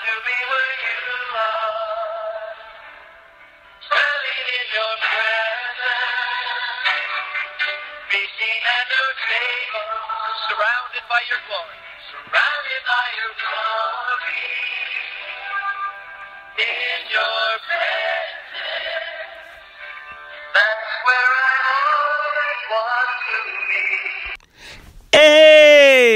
to be where you are. Standing in your presence. Surrounded by your glory. Surrounded by your glory. In your presence.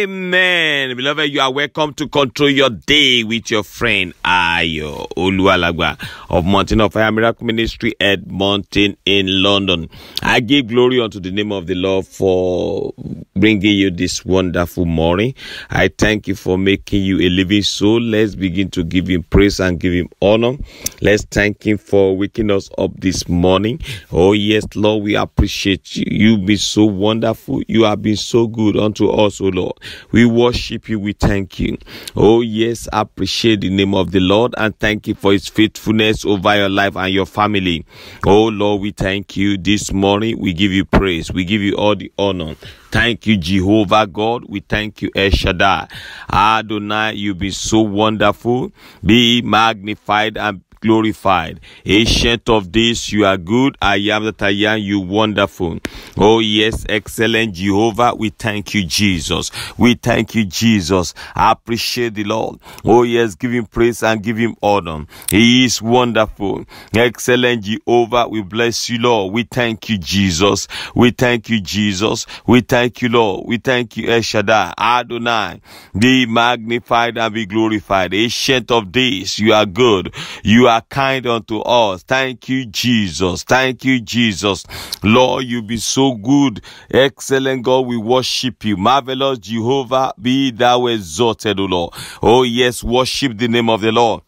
Amen. Beloved, you are welcome to control your day with your friend Ayo Oluwalagba of Mountain of Fire Miracle Ministry at Edmonton in London. I give glory unto the name of the Lord for bringing you this wonderful morning. I thank you for making you a living soul. Let's begin to give him praise and give him honor. Let's thank him for waking us up this morning. Oh yes, Lord, we appreciate you. You've been so wonderful. You have been so good unto us, oh Lord. We worship you. We thank you. Oh yes, I appreciate the name of the Lord and thank you for his faithfulness over your life and your family. Oh Lord, we thank you this morning. We give you praise. We give you all the honor. Thank you, Jehovah God. We thank you, El Shaddai. Adonai, you be so wonderful. Be magnified and glorified. Ancient of days, you are good. I am that I am, you wonderful. Oh, yes, excellent Jehovah. We thank you, Jesus. We thank you, Jesus. I appreciate the Lord. Oh, yes, give him praise and give him honor. He is wonderful. Excellent Jehovah. We bless you, Lord. We thank you, Jesus. We thank you, Jesus. We thank you, Lord. We thank you, El Shaddai. Adonai. Be magnified and be glorified. Ancient of days, you are good. You are kind unto us. Thank you, Jesus. Thank you, Jesus. Lord, you be so good. Excellent God, we worship you. Marvelous Jehovah, be thou exalted, O Lord. Oh, yes, worship the name of the Lord.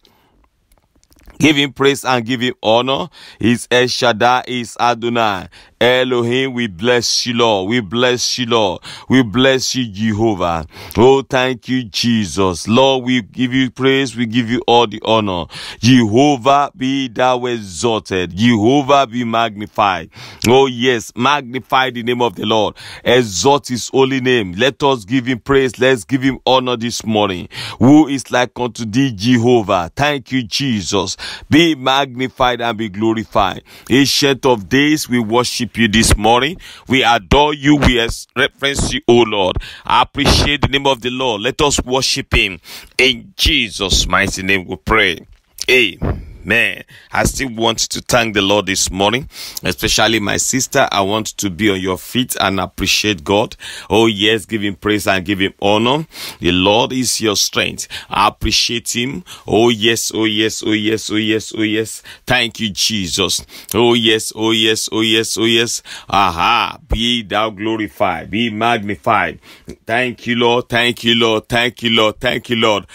Give him praise and give him honor. Is El Shaddai, is Adonai. Elohim, we bless you, Lord. We bless you, Lord. We bless you, Jehovah. Oh, thank you, Jesus. Lord, we give you praise. We give you all the honor. Jehovah, be thou exalted. Jehovah, be magnified. Oh, yes, magnify the name of the Lord. Exalt his holy name. Let us give him praise. Let's give him honor this morning. Who is like unto thee, Jehovah? Thank you, Jesus. Be magnified and be glorified. Ancient of days, we worship you this morning. We adore you. We reference you, O Lord. I appreciate the name of the Lord. Let us worship him. In Jesus' mighty name we pray. Amen. Man, I still want to thank the Lord this morning, especially my sister. I want to be on your feet and appreciate God. Oh, yes, give him praise and give him honor. The Lord is your strength. I appreciate him. Oh, yes, oh, yes, oh, yes, oh, yes, oh, yes. Thank you, Jesus. Oh, yes, oh, yes, oh, yes, oh, yes. Aha, be thou glorified, be magnified. Thank you, Lord. Thank you, Lord. Thank you, Lord. Thank you, Lord.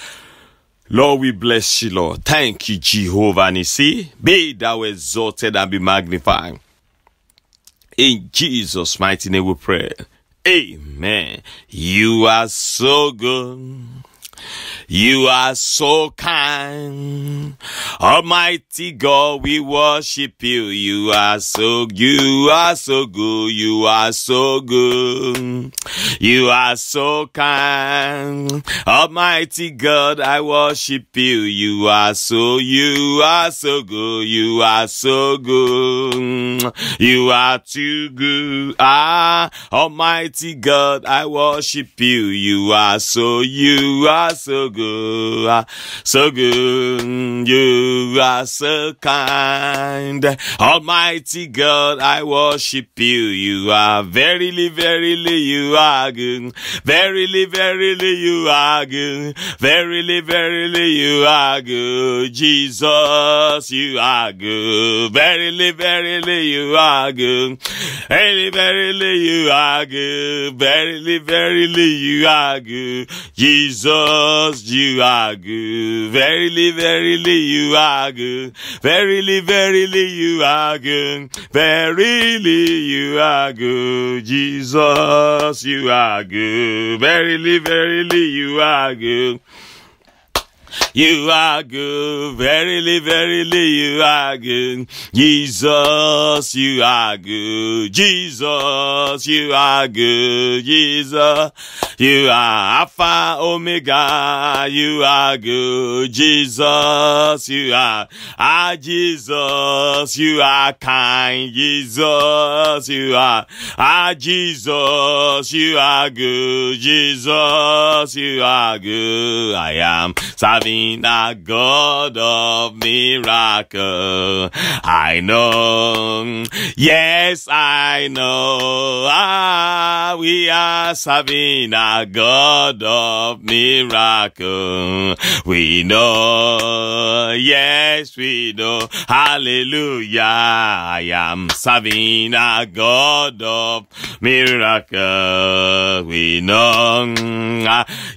Lord, we bless you, Lord. Thank you, Jehovah Nisi. Be thou exalted and be magnified. In Jesus' mighty name we pray. Amen. You are so good. You are so kind. Almighty God, we worship you. You are so, you are so good. You are so good. You are so kind. Almighty God, I worship you. You are so, you are so good. You are so good. You are too good. Ah, Almighty God, I worship you. You are so, you are so good, ah, so good. You are so kind. Almighty God, I worship you. You are verily, verily, you are good. Verily, verily, you are good. Verily, verily, you are good. Jesus, you are good. Verily, verily, you are good. Verily, verily, you are good. Verily, verily, you are good. Jesus, you are good. Verily, verily, you are good. Verily, verily, you are good. Verily, you are good. Jesus, you are good. Verily, verily, you are good. You are good. Verily, verily, you are good. Jesus, you are good. Jesus, you are good. Jesus, you are Alpha, Omega. You are good. Jesus, you are. Ah, Jesus, you are kind. Jesus, you are. Ah, Jesus, you are good. Jesus, you are good. I am serving a God of miracle. I know. Yes, I know. Ah, we are serving a God of miracle. We know. Yes, we know. Hallelujah. I am serving a God of miracle. We know.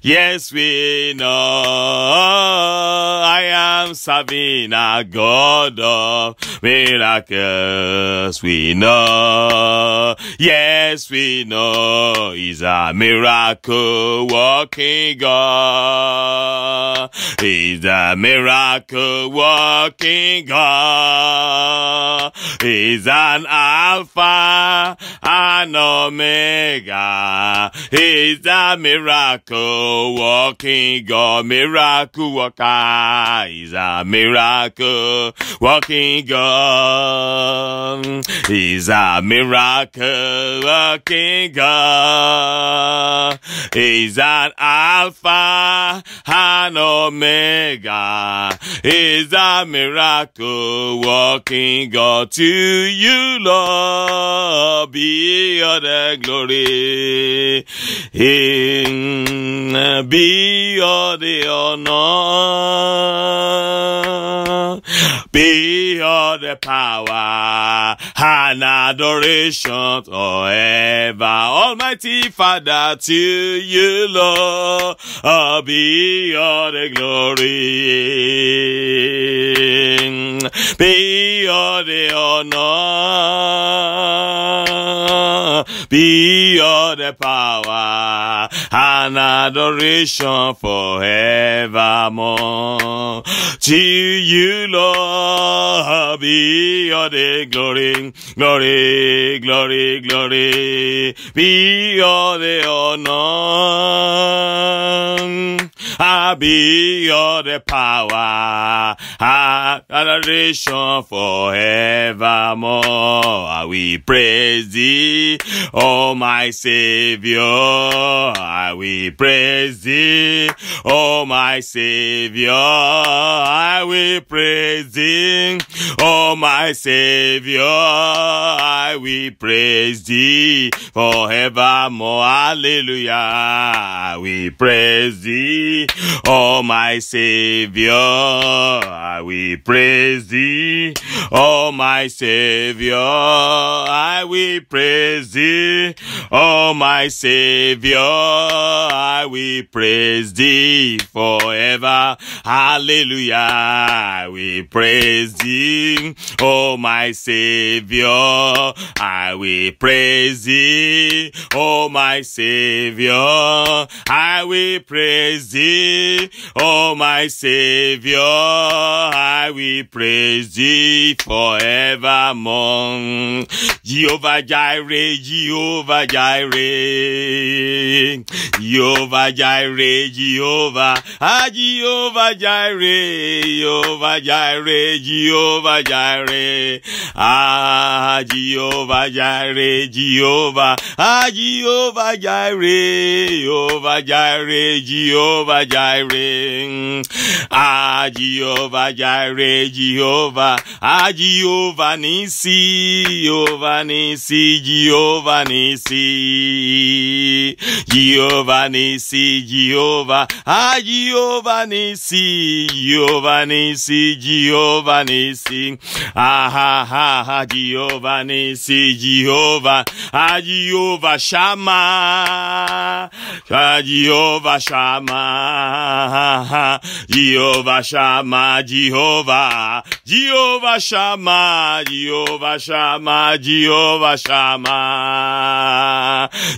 Yes, we know. I am serving a God of miracles. We know. Yes, we know. He's a miracle walking God. He's a miracle walking God. He's an Alpha and Omega. He's a miracle walking God. Miracle worker. He's a miracle walking God. He's a miracle walking God. He's an Alpha and Omega. is a miracle working God. To you, Lord, be all the glory. In, be all the honor. Be all the power and adoration forever. Almighty Father, to you, Lord, be all the glory. Be all the honor. Be all the power and adoration forevermore. To you, Lord, be all the glory, glory, glory, glory. Be all the honor. I be all the power adoration forevermore. We praise thee, oh my Savior. I will praise thee, oh my Savior. I will praise thee, oh my Savior. I will praise thee forevermore. Hallelujah. Will praise thee, oh my Savior. I will praise thee, oh my Savior. I will praise thee, oh my Savior. I will praise thee forever. Hallelujah. I will praise thee, oh my Savior. I will praise thee, oh my Savior. I will praise thee, oh my Savior. I will praise thee forevermore. Jehovah Jireh, Jehovah Jireh, Jehovah Jireh, Jehovah, ah Jehovah Jireh, Jehovah Jireh, Jehovah Jireh, ah Jehovah Jireh, Jehovah, ah Jehovah Jireh, Jehovah Jireh, Jehovah Jireh, ah Jehovah Jireh, Jehovah, ah Jehovah Nisi, Jehovah Nisi, Jehovah Nisi, Jehovah Nisi, Jehovah, ah Jehovah Nisi, Jehovah Nisi, Jehovah Nisi. Ah, ha, ha, ha, Jehovah Nisi, Jehovah. Ah, Jehovah Shammah. Ah, Jehovah Shammah. Jehovah Shammah, Jehovah. Jehovah Shammah, Jehovah Shammah, Jehovah Shammah.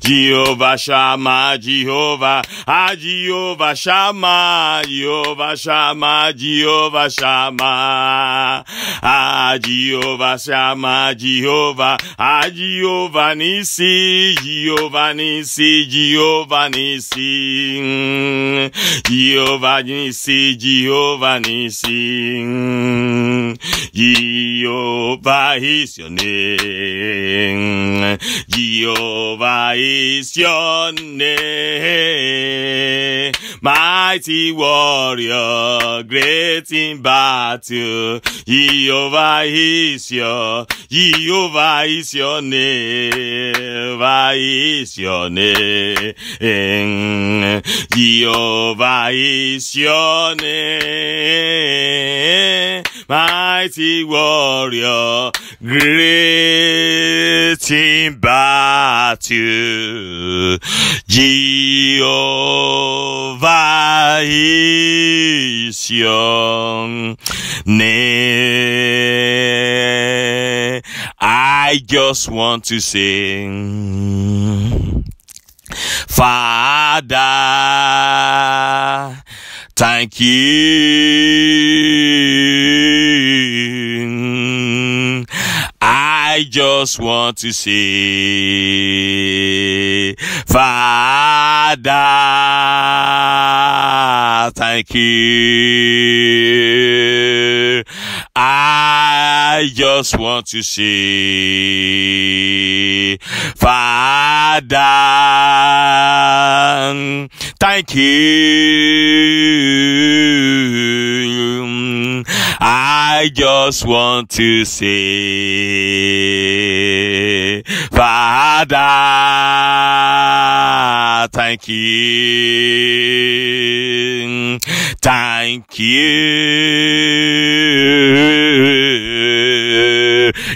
Jehovah Shammah, Jehovah. Ah, Jehovah Shammah, Jehovah Shammah, Jehovah Shammah. Ah, Jehovah Shammah, Jehovah. Ah, Jehovah Nisi, Jehovah Nisi, Jehovah Nisi. Mm, Jehovah Nisi, Jehovah Nisi. Jehovah is your name. Jehovah is your name. Mighty warrior, great in battle. Jehovah is your, Jehovah is your name. Jehovah is your name. Jehovah is your name. Mighty warrior, great in battle. Jehovah is your name. I just want to sing. Father, thank you. I just want to say, Father, thank you. I just want to say, Father, thank you. I just want to say, Father, thank you. Thank you.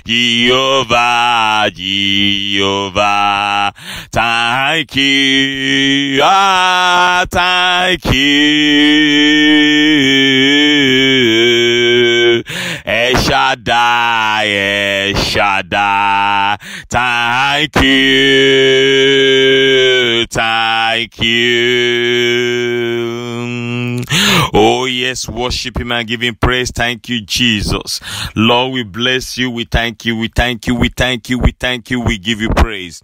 Jehovah, Jehovah, thank you. Ah, thank you. Shaddai, Shaddai, thank you, thank you. Oh yes, worship him and give him praise. Thank you, Jesus. Lord, we bless you. We thank you. We thank you. We thank you. We thank you. We give you praise.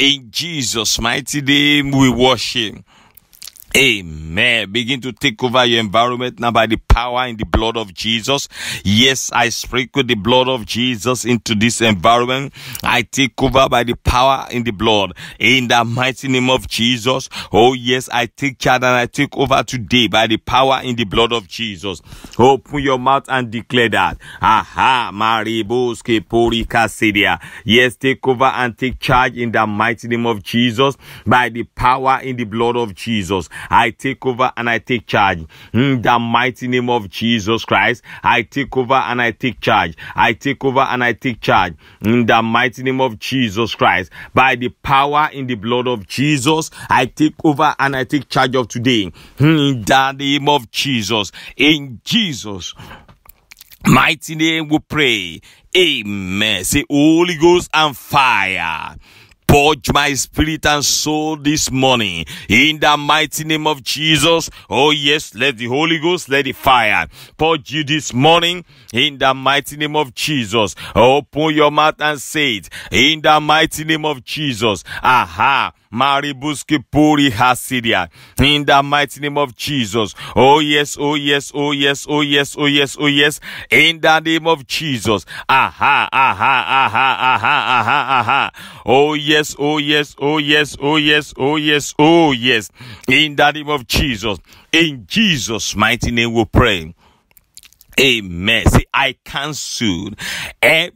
In Jesus' mighty name, we worship. Amen. Begin to take over your environment now by the power in the blood of Jesus. Yes, I sprinkle the blood of Jesus into this environment. I take over by the power in the blood in the mighty name of Jesus. Oh, yes, I take charge and I take over today by the power in the blood of Jesus. Open your mouth and declare that. Aha, Mariboske Porikasedia. Yes, take over and take charge in the mighty name of Jesus by the power in the blood of Jesus. I take over and I take charge. In the mighty name of Jesus Christ, I take over and I take charge. I take over and I take charge. In the mighty name of Jesus Christ, by the power in the blood of Jesus, I take over and I take charge of today. In the name of Jesus. In Jesus mighty name we pray. Amen. Say Holy Ghost and fire. Purge my spirit and soul this morning in the mighty name of Jesus. Oh yes, let the Holy Ghost, let the fire purge you this morning in the mighty name of Jesus. Open your mouth and say it in the mighty name of Jesus. Aha. Maribuski Puri Hasidia. In the mighty name of Jesus. Oh yes, oh yes, oh yes, oh yes, oh yes, oh yes. In the name of Jesus. Aha, aha, aha, aha, aha, aha. Oh yes, oh yes, oh yes, oh yes, oh yes, oh yes. In the name of Jesus. In Jesus' mighty name we pray. Amen. Say, I cancel every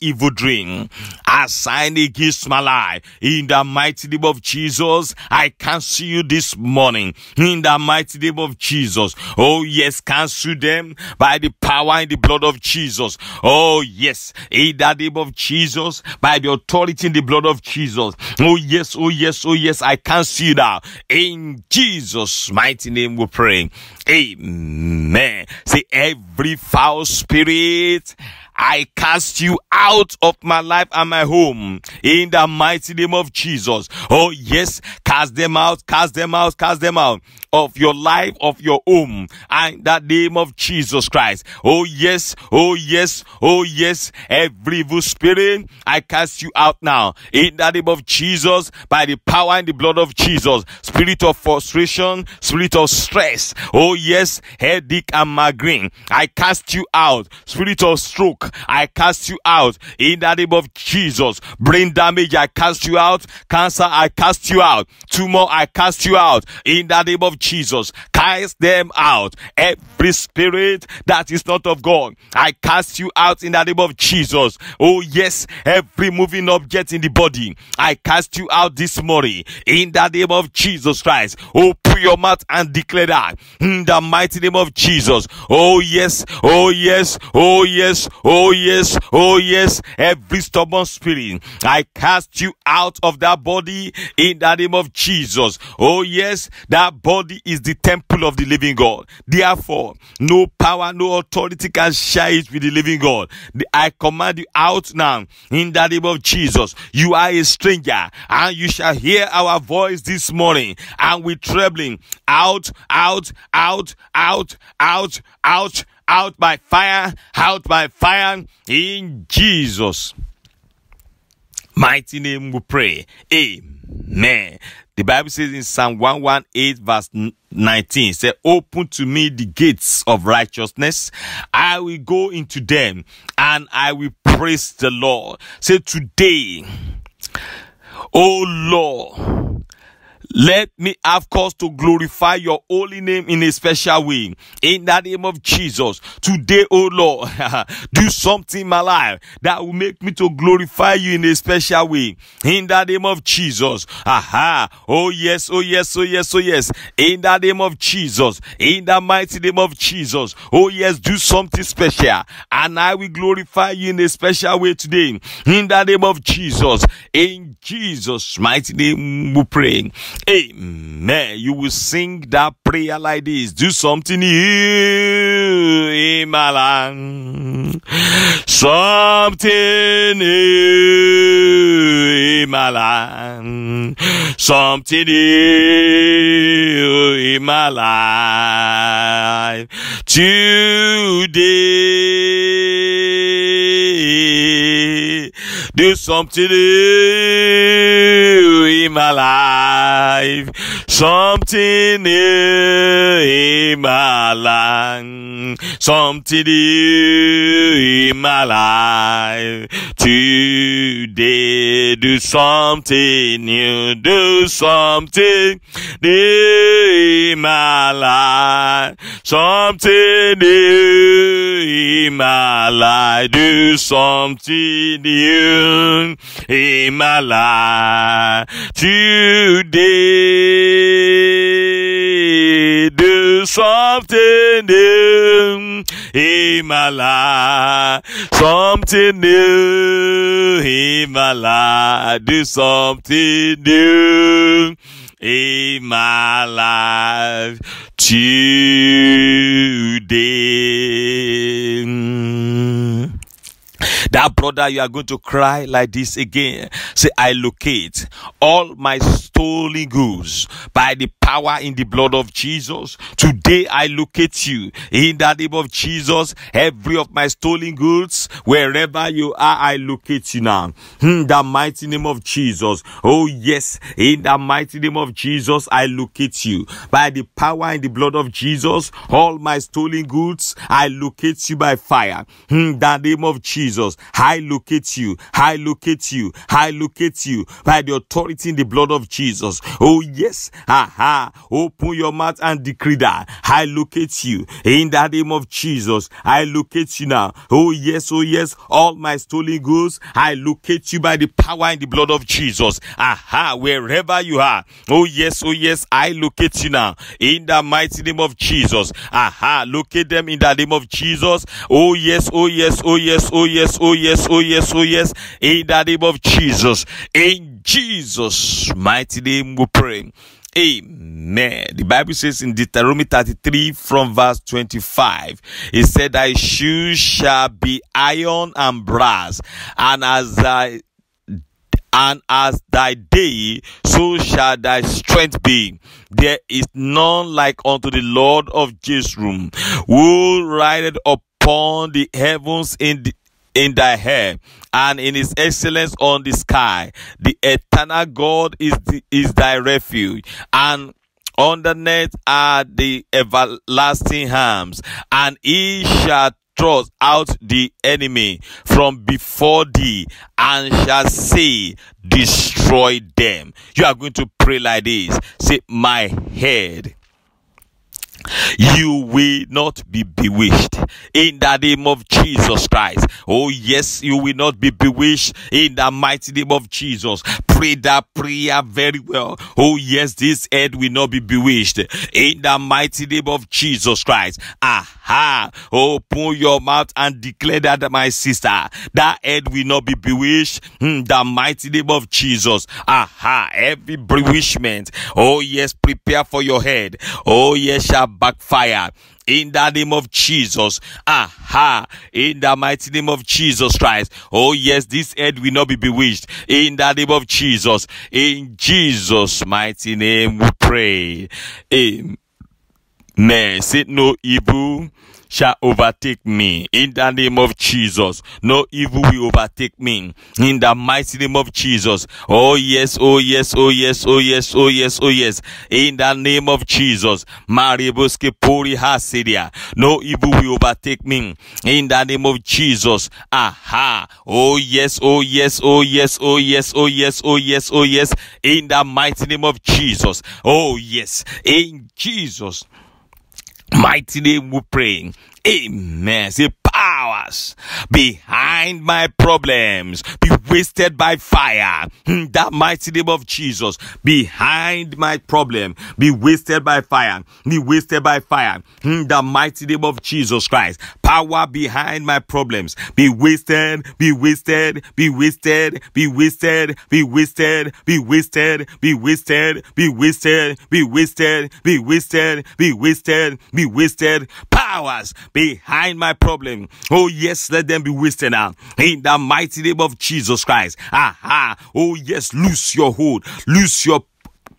evil dream assigned against my life. In the mighty name of Jesus, I cancel you this morning. In the mighty name of Jesus. Oh, yes, cancel them by the power and the blood of Jesus. Oh, yes, in the name of Jesus, by the authority in the blood of Jesus. Oh, yes, oh, yes, oh, yes, I cancel you now. In Jesus' mighty name we pray. Amen. Say every foul spirit. I cast you out of my life and my home in the mighty name of Jesus. Oh, yes, cast them out, cast them out, cast them out of your life, of your home, and the name of Jesus Christ. Oh, yes, oh, yes, oh, yes, every evil spirit, I cast you out now in the name of Jesus by the power and the blood of Jesus. Spirit of frustration, spirit of stress. Oh, yes, headache and migraine. I cast you out. Spirit of stroke. I cast you out in the name of Jesus. Brain damage, I cast you out. Cancer, I cast you out. Tumor, I cast you out in the name of Jesus. Cast them out. Every spirit that is not of God, I cast you out in the name of Jesus. Oh, yes, every moving object in the body, I cast you out this morning in the name of Jesus Christ. Open your mouth and declare that in the mighty name of Jesus. Oh, yes, oh, yes, oh, yes, oh, Oh, yes, oh, yes. Every stubborn spirit, I cast you out of that body in the name of Jesus. Oh, yes, that body is the temple of the living God. Therefore, no power, no authority can share it with the living God. I command you out now in the name of Jesus. You are a stranger and you shall hear our voice this morning and with trembling out, out, out, out, out, out, out by fire, out by fire in Jesus. Mighty name we pray. Amen. The Bible says in Psalm 118 verse 19, say, open to me the gates of righteousness. I will go into them and I will praise the Lord. Say today, oh Lord, let me have cause to glorify your holy name in a special way. In the name of Jesus. Today, oh Lord, do something in my life that will make me to glorify you in a special way. In the name of Jesus. Aha. Oh yes, oh yes, oh yes, oh yes. In the name of Jesus. In the mighty name of Jesus. Oh yes, do something special. And I will glorify you in a special way today. In the name of Jesus. In Jesus' mighty name we pray. Amen. You will sing that prayer like this. Do something new in my life. Something new in my life. Something new in my life. Today, do something new in my life. live. Something new in my life. Something new in my life. Today, do something new. Do something new in my life. Something new in my life. Do something new in my life. Today, do something new in my life. Something new in my life. Do something new in my life today. That brother, you are going to cry like this again. Say, I locate all my stolen goods by the power in the blood of Jesus. Today I locate you in the name of Jesus. Every of my stolen goods, wherever you are, I locate you now. In the mighty name of Jesus. Oh yes, in the mighty name of Jesus, I locate you by the power in the blood of Jesus. All my stolen goods, I locate you by fire. In the name of Jesus, I locate you. I locate you. I locate you by the authority in the blood of Jesus. Oh, yes. Aha. Open your mouth and decree that. I locate you in the name of Jesus. I locate you now. Oh, yes. Oh, yes. All my stolen goods, I locate you by the power in the blood of Jesus. Aha. Wherever you are. Oh, yes. Oh, yes. I locate you now in the mighty name of Jesus. Aha. Locate them in the name of Jesus. Oh, yes. Oh, yes. Oh, yes. Oh, yes. Oh, Oh, yes. Oh, yes. Oh, yes. In the name of Jesus. In Jesus' mighty name we pray. Amen. The Bible says in Deuteronomy 33 from verse 25, it said, Thy shoes shall be iron and brass, and as thy and as thy day, so shall thy strength be. There is none like unto the Lord of Jeshurun, who rideth upon the heavens in the in thy hair and in his excellence on the sky. The eternal God is the, is thy refuge and underneath are the everlasting arms and he shall thrust out the enemy from before thee and shall say destroy them you are going to pray like this say my head you will not be bewitched in the name of Jesus Christ. Oh, yes, you will not be bewitched in the mighty name of Jesus. Pray that prayer very well. Oh, yes, this head will not be bewitched in the mighty name of Jesus Christ. Ah. Aha. Open your mouth and declare that, my sister, that head will not be bewitched in the mighty name of Jesus. Aha. Every bewitchment. Oh, yes, prepare for your head. Oh, yes, shall backfire in the name of Jesus. Aha. In the mighty name of Jesus Christ. Oh, yes, this head will not be bewitched. In the name of Jesus. In Jesus' mighty name we pray. Amen. Say no evil shall overtake me in the name of Jesus. No evil will overtake me in the mighty name of Jesus. Oh yes, oh yes, oh yes, oh yes, oh yes, oh yes. In the name of Jesus. Maribuske Puri Hasidia. No evil will overtake me in the name of Jesus. Aha. Oh yes, oh yes, oh yes, oh yes, oh yes, oh yes, oh yes. In the mighty name of Jesus. Oh yes. In Jesus mighty name we pray. Say powers behind my problems be wasted by fire. In the mighty name of Jesus. Behind my problem be wasted by fire. Be wasted by fire. In the mighty name of Jesus Christ. Power behind my problems be wasted, be wasted, be wasted, be wasted, be wasted, be wasted, be wasted, be wasted, be wasted, be wasted, be wasted, be wasted. Behind my problem. Oh, yes, let them be wasted now. In the mighty name of Jesus Christ. Aha. Oh, yes, loose your hold. Loose your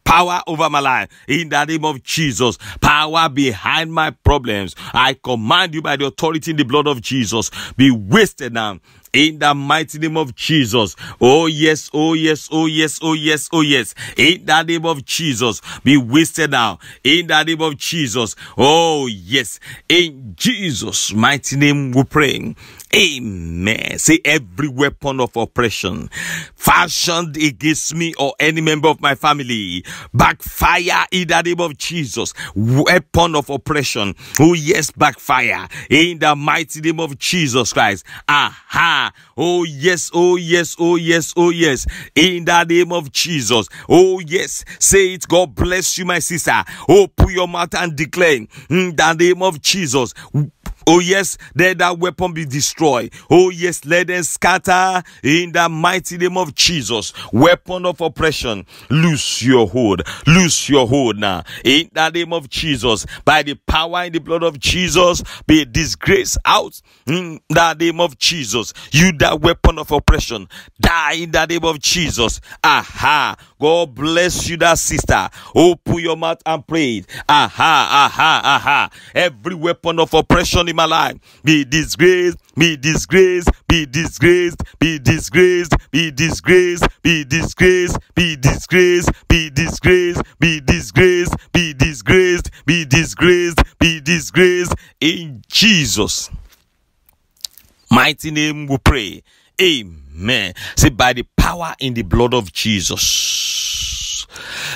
power over my life in the name of Jesus. Power behind my problems. I command you by the authority in the blood of Jesus. Be wasted now in the mighty name of Jesus. Oh yes, oh yes, oh yes, oh yes, oh yes. In the name of Jesus, be wasted now. In the name of Jesus. Oh yes, in Jesus' mighty name we pray. Amen. Say every weapon of oppression fashioned against me or any member of my family backfire in the name of Jesus. Weapon of oppression. Oh yes, backfire in the mighty name of Jesus Christ. Aha. Oh yes, oh yes, oh yes, oh yes. In the name of Jesus. Oh yes. Say it. God bless you, my sister. Open your mouth and declare in the name of Jesus. Oh yes, let that weapon be destroyed. Oh yes, let them scatter in the mighty name of Jesus. Weapon of oppression, loose your hold, loose your hold now. In the name of Jesus, by the power in the blood of Jesus, be disgrace out in the name of Jesus. You that weapon of oppression, die in the name of Jesus. Aha. God bless you, that sister. Open your mouth and pray. Aha, aha, aha. Every weapon of oppression in my life be disgraced, be disgraced, be disgraced, be disgraced, be disgraced, be disgraced, be disgraced, be disgraced, be disgraced, be disgraced, be disgraced, be disgraced in Jesus. Mighty name we pray. Amen. Man, say, by the power in the blood of Jesus,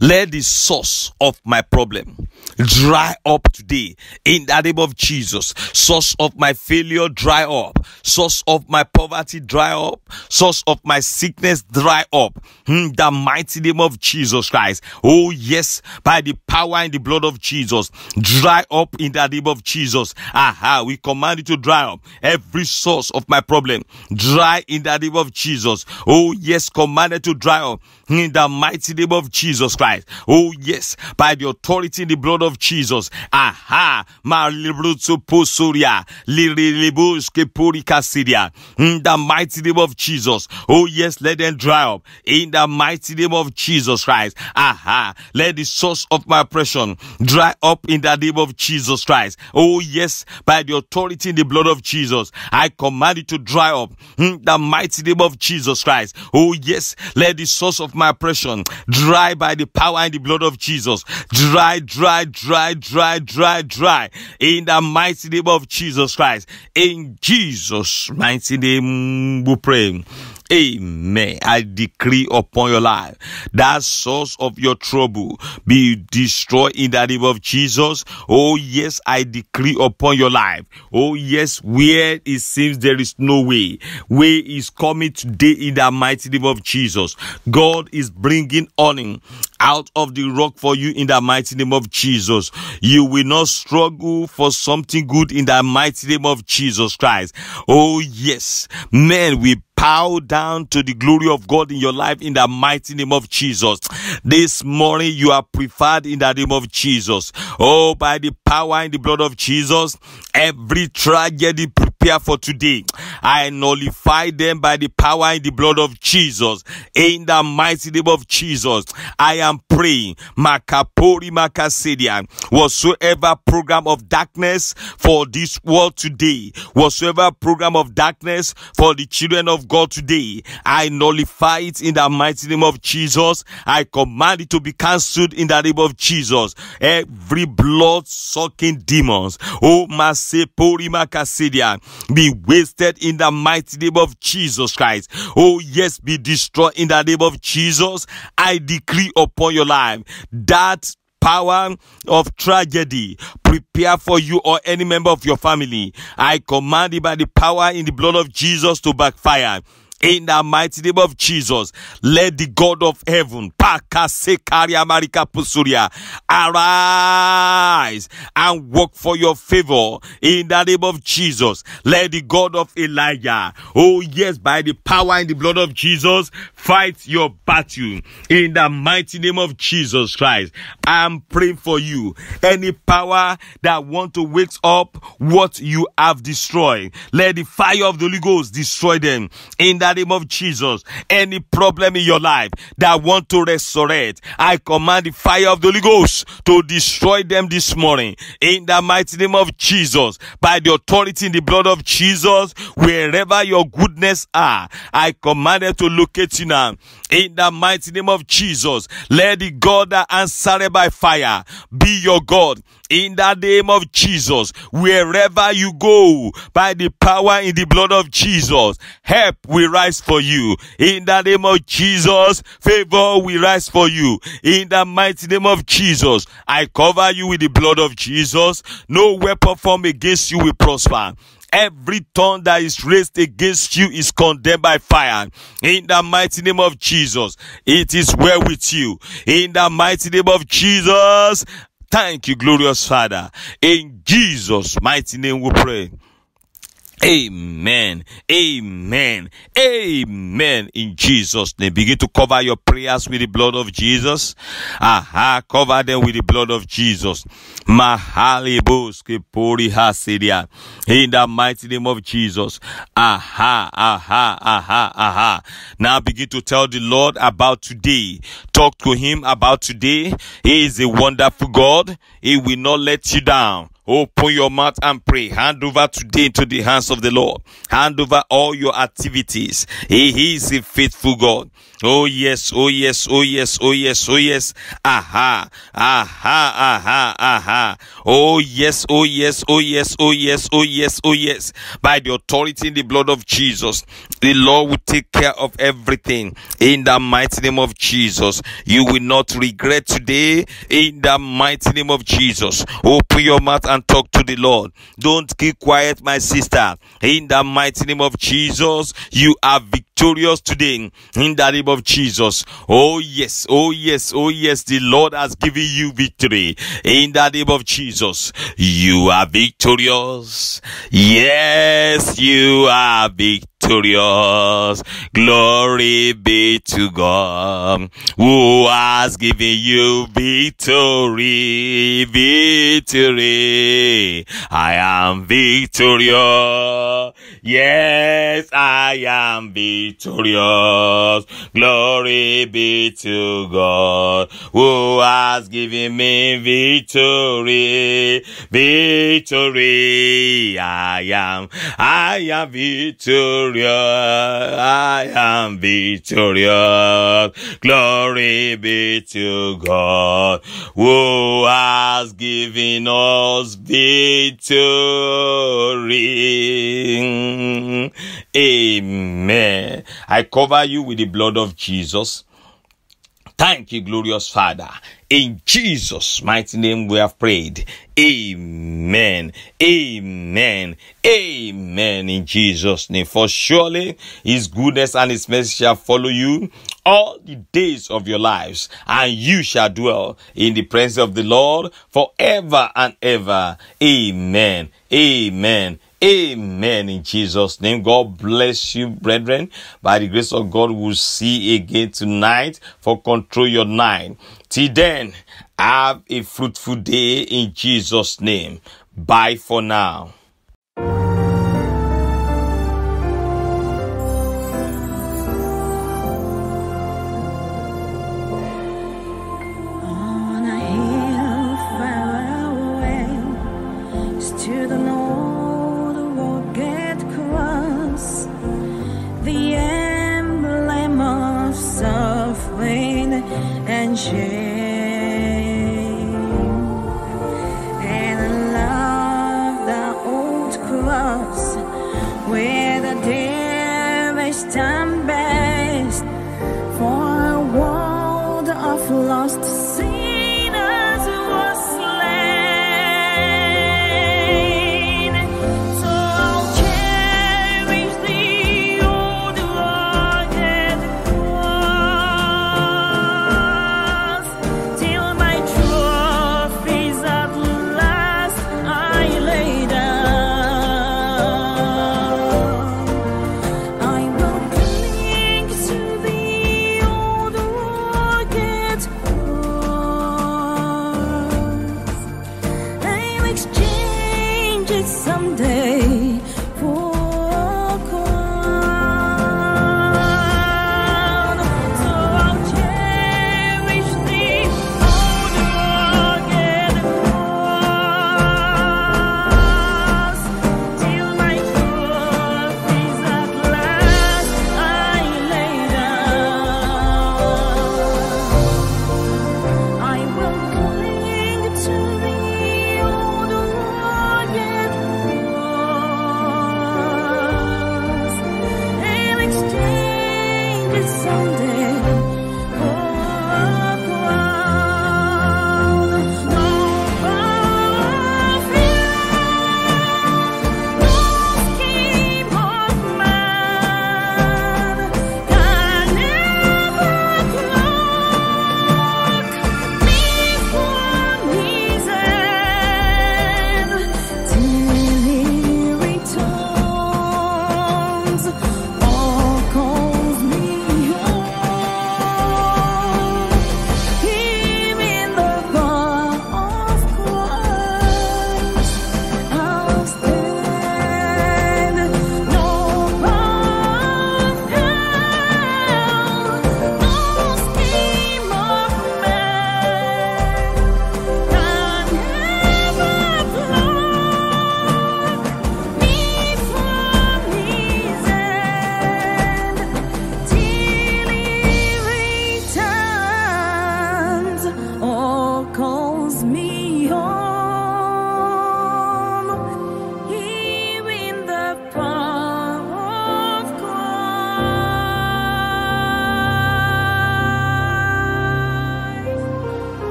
let the source of my problem dry up today in the name of Jesus. Source of my failure, dry up. Source of my poverty, dry up. Source of my sickness, dry up. In the mighty name of Jesus Christ. Oh, yes, by the power in the blood of Jesus, dry up in the name of Jesus. Aha, we command you to dry up every source of my problem. Dry in the name of Jesus. Oh, yes, commanded to dry up in the mighty name of Jesus Christ. Oh, yes, by the authority in the blood of Jesus. Aha, Malibruzo Posoria, Liribuske Purikasidia. In the mighty name of Jesus. Oh, yes, let them dry up. In the mighty name of Jesus Christ. Aha, let the source of my oppression dry up in the name of Jesus Christ. Oh, yes, by the authority in the blood of Jesus. I command it to dry up. In the mighty name of Jesus Christ. Oh, yes, let the source of my oppression dry by the power and the blood of Jesus. Dry, dry, dry, dry, dry, dry. In the mighty name of Jesus Christ. In Jesus' mighty name we pray. Amen. I decree upon your life that source of your trouble be destroyed in the name of Jesus. Oh, yes, I decree upon your life. Oh, yes, where it seems there is no way, way is coming today in the mighty name of Jesus. God is bringing honor out of the rock for you in the mighty name of Jesus. You will not struggle for something good in the mighty name of Jesus Christ. Oh, yes, men, we bow down to the glory of God in your life in the mighty name of Jesus. This morning you are preferred in the name of Jesus. Oh, by the power and the blood of Jesus, every tragedy for today. I nullify them by the power and the blood of Jesus. In the mighty name of Jesus, I am praying. Makapori Makasedia. Whatsoever program of darkness for this world today, whatsoever program of darkness for the children of God today, I nullify it in the mighty name of Jesus. I command it to be cancelled in the name of Jesus. Every blood sucking demons, oh Masepori Makasedia, be wasted in the mighty name of Jesus Christ. Oh yes, be destroyed in the name of Jesus. I decree upon your life that power of tragedy prepare for you or any member of your family. I command it by the power in the blood of Jesus to backfire. In the mighty name of Jesus, let the God of heaven, Pakasekaria Marika Pusuria, arise and work for your favor. In the name of Jesus, let the God of Elijah, oh yes, by the power and the blood of Jesus, fight your battle. In the mighty name of Jesus Christ, I'm praying for you. Any power that want to wake up what you have destroyed, let the fire of the Holy Ghost destroy them. In the name of Jesus, any problem in your life that want to resurrect, I command the fire of the Holy Ghost to destroy them this morning. In the mighty name of Jesus, by the authority in the blood of Jesus, wherever your goodness are, I command it to locate you now. In the mighty name of Jesus, let the God that answered by fire be your God in the name of Jesus. Wherever you go, by the power in the blood of Jesus, help will rise for you. In the name of Jesus, favor will rise for you. In the mighty name of Jesus, I cover you with the blood of Jesus. No weapon formed against you will prosper every tongue that is raised against you is condemned by fire. In the mighty name of Jesus, it is well with you. In the mighty name of Jesus, thank you, glorious Father. In Jesus' mighty name we pray. Amen. Amen. Amen. In Jesus' name. Begin to cover your prayers with the blood of Jesus. Aha. Cover them with the blood of Jesus. In the mighty name of Jesus. Aha. Aha. Aha. Aha. Now begin to tell the Lord about today. Talk to him about today. He is a wonderful God. He will not let you down. Open your mouth and pray. Hand over today into the hands of the Lord. Hand over all your activities. He is a faithful God. Oh yes, oh yes, oh yes, oh yes, oh yes. Aha, aha, aha, aha. Oh yes, oh yes, oh yes, oh yes, oh yes, oh yes. By the authority in the blood of Jesus, the Lord will take care of everything in the mighty name of Jesus. You will not regret today in the mighty name of Jesus. Open your mouth and talk to the Lord. Don't keep quiet, my sister. In the mighty name of Jesus, you are victorious today. In the name of Jesus. Oh yes, oh yes, oh yes. The Lord has given you victory. In the name of Jesus, you are victorious. Yes, you are victorious. Glory be to God who has given you victory, victory. I am victorious. Yes, I am victorious. Glory be to God who has given me victory, victory. I am, I am victorious. I am victorious. Glory be to God who has given us victory. Amen. I cover you with the blood of Jesus. Thank you, glorious Father. In Jesus' mighty name we have prayed. Amen. Amen. Amen. In Jesus' name. For surely his goodness and his mercy shall follow you all the days of your lives, and you shall dwell in the presence of the Lord forever and ever. Amen. Amen. Amen. In Jesus' name. God bless you, brethren. By the grace of God, we'll see again tonight for control your night. Till then, have a fruitful day in Jesus' name. Bye for now.